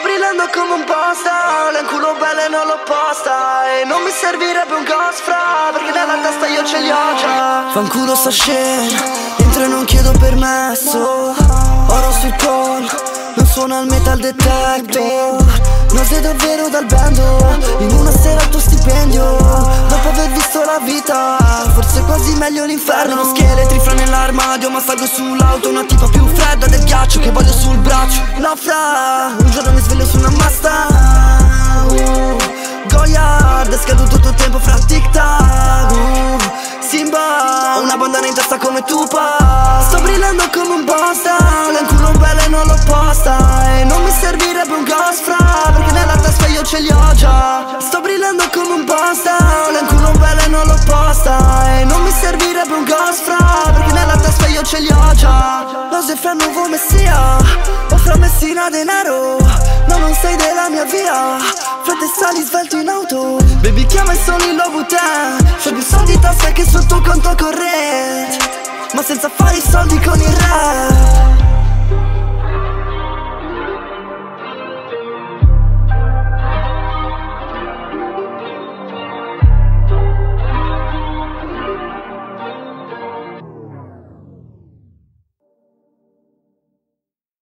brillando come un posta in culo belle non l'ho posta E non mi servirebbe un ghost fra Perché nella testa io ce li ho già. Fanculo sta scena Entro e non chiedo permesso. Oro sul call Non suona il metal detector. Non sei davvero dal bando In una sera il tuo stipendio. Dopo aver visto la vita Forse è quasi meglio l'inferno. Uno scheletri fra nell'armadio Ma salgo sull'auto Una tipa più fredda del ghiaccio Che voglio sul braccio No fra. Un giorno mi sveglio su una masta. Uh, Goyard È scaduto tutto il tempo fra tic tac uh, Simba Una bandana in testa come Tupac. Sto brillando come un posta In culo un belle non l'ho posta. E non mi servirebbe un ghost fra Perché nella testa io ce li ho già. Sto brillando come un posta Messina denaro. No non sei della mia via. Frate sali svelto in auto. Baby chiama i soli Louboutin C'ho più soldi in tasca che sul tuo conto corrente. Ma senza fare i soldi con il rap